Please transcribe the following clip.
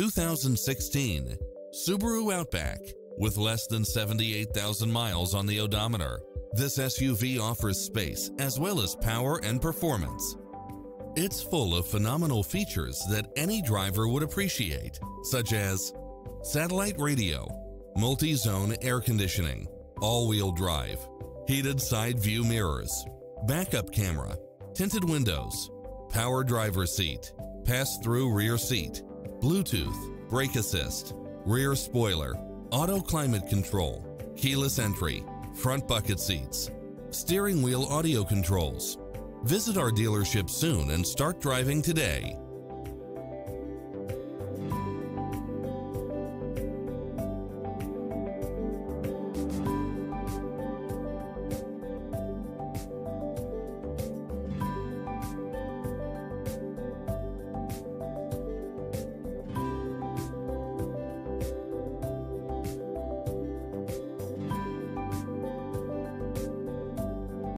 2016 Subaru Outback with less than 78,000 miles on the odometer. This SUV offers space as well as power and performance. It's full of phenomenal features that any driver would appreciate, such as satellite radio, multi-zone air conditioning, all-wheel drive, heated side view mirrors, backup camera, tinted windows, power driver seat, pass-through rear seat, Bluetooth, brake assist, rear spoiler, auto climate control, keyless entry, front bucket seats, steering wheel audio controls. Visit our dealership soon and start driving today.